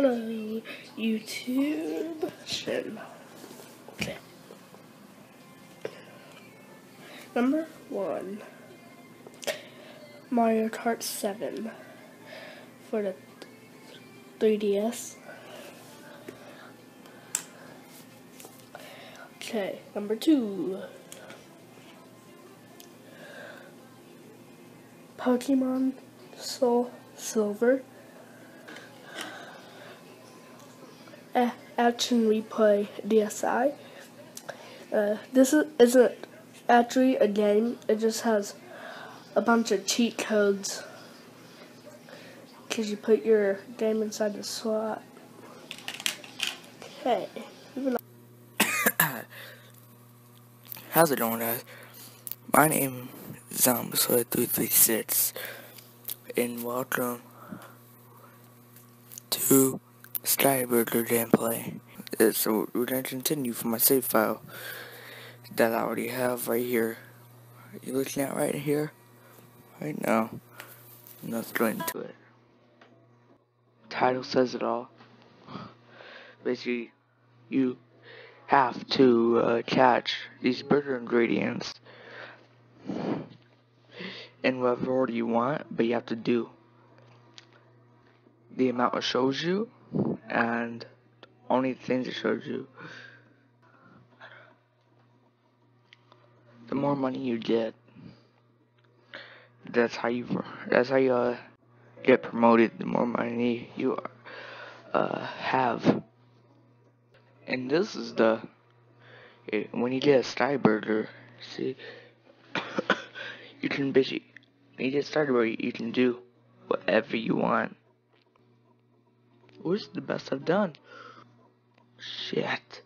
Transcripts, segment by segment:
Hello, YouTube. Okay. Number one Mario Kart 7 for the 3DS. Okay, number two Pokemon Soul Silver. Action Replay DSi. Uh, this is, isn't actually a game, it just has a bunch of cheat codes because you put your game inside the slot. Okay. How's it going guys? My name is Zombie336 and welcome to Sky Burger gameplay. So we're gonna continue from my save file that I already have right here. Are you looking at right here? Right now. Let's go into it. Title says it all. Basically, you have to uh, catch these burger ingredients in whatever order you want, but you have to do the amount it shows you and only things it shows you. The more money you get, that's how you that's how you uh, get promoted. The more money you uh, have, and this is the it, when you get a sky burger. See, you can basically you get started where you can do whatever you want. What's the best I've done? Shit.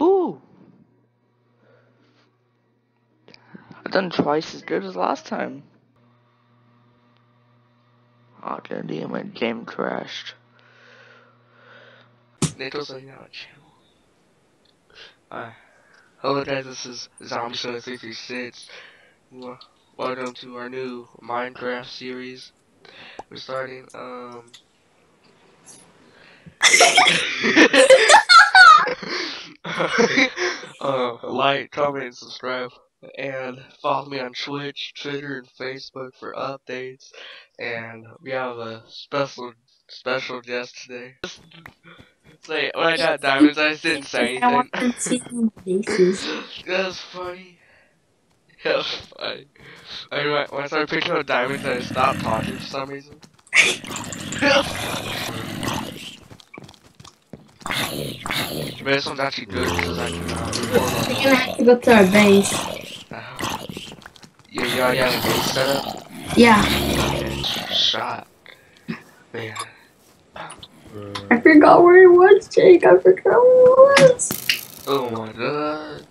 Ooh. I've done twice as good as last time. Oh, god damn, my game crashed. On our channel. Uh, hello guys, this is Zombie 336 Welcome to our new Minecraft series. We're starting, um... uh, like, comment, and subscribe. And follow me on Twitch, Twitter, and Facebook for updates. And we have a special special guest today. Say, when I got diamonds, I didn't say anything. I want to. That's funny. That was funny. I, when I started picking up diamonds, I stopped talking for some reason. but this one's actually good because I can uh, We're gonna have to go to our base. uh, you, you already have a base set up? Yeah, Shot. Man. I forgot where it was, Jake. I forgot where it was. Oh my god.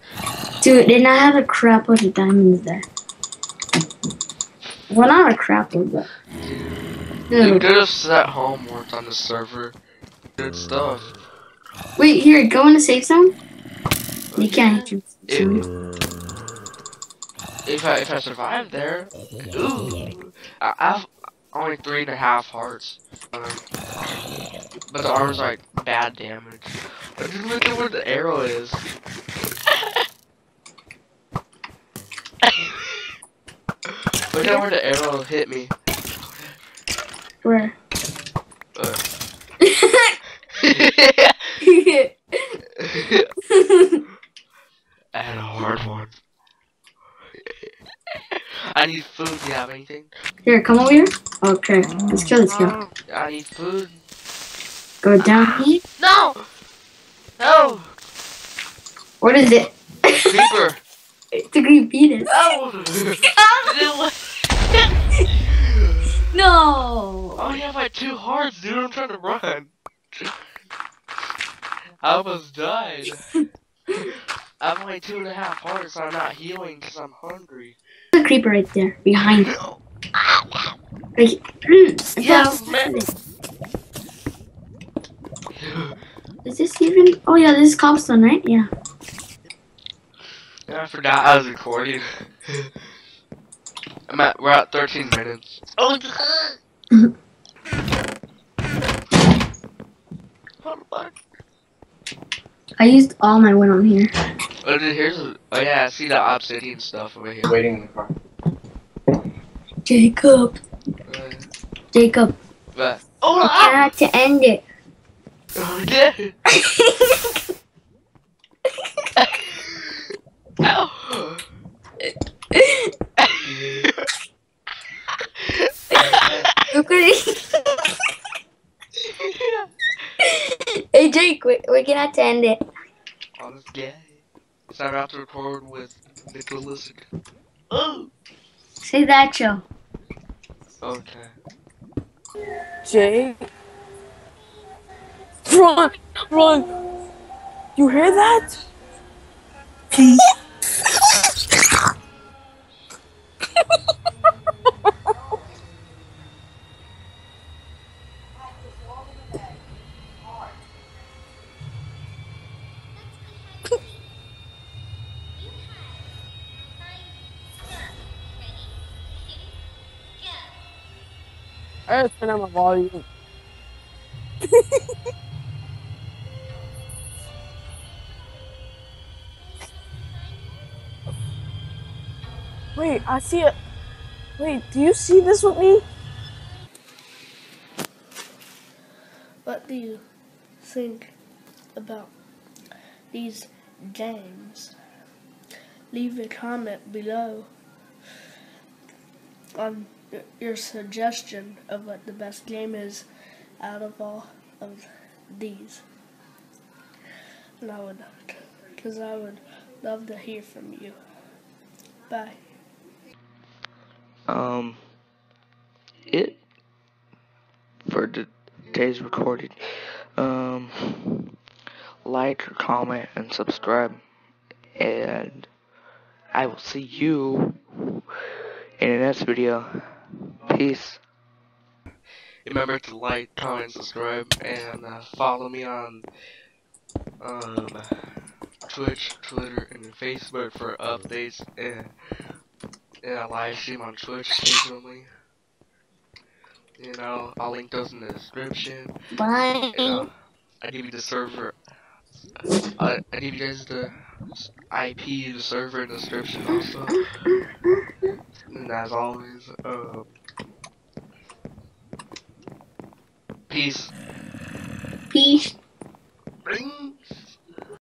Dude, then I have a crap load of diamonds there. Well, not a crap load, but. You Dude, could have set homework on the server. Good stuff. wait, here, go in the safe zone. You can't hit safe. If I if I survive there, ooh, I, I have only three and a half hearts. Um, but the armor's like bad damage. But just look at where the arrow is. Look at where the arrow hit me. Where? Uh, I had a hard one. I need food. Do you have anything? here, come over here. Okay, let's go, let's go. I need food. Go down here. No! No! What is it? Creeper! It's a green penis. No! No! oh, have like two hearts, dude. I'm trying to run. I almost died. I have only two and a half hearts. I'm not healing because I'm hungry. There's a creeper right there, behind. No. Like, mm, Yes, yeah. man. Is this even? Oh yeah, this is cobblestone, right? Yeah. I forgot I was recording. I'm at, we're at 13 minutes. Oh, God. I used all my wood on here. Oh, dude, here's. A, oh, yeah, I see the obsidian stuff over here. Waiting in the car. Jacob. Uh, Jacob. What? Oh, I ah! to end it. Oh, yeah. hey Jake, we're, we're gonna have to end it. On this guy. So I'm about to record with Nicholas. Oh. Say that, Joe. Okay. Jake. Run! Run! You hear that? I turn on my volume. Wait, I see it. Wait, do you see this with me? What do you think about these games? Leave a comment below on your suggestion of what the best game is out of all of these. And I would, because I would love to hear from you. Bye. Um, it for today's recording. Um, like, comment, and subscribe, and I will see you in the next video. Peace. Remember to like, comment, subscribe, and uh, follow me on um, Twitch, Twitter, and Facebook for updates and and I live stream on Twitch occasionally. You know, I'll link those in the description. Bye. You know, I give you the server. I, I give you guys the IP, the server in the description also. And as always, uh, peace. Peace. Ring.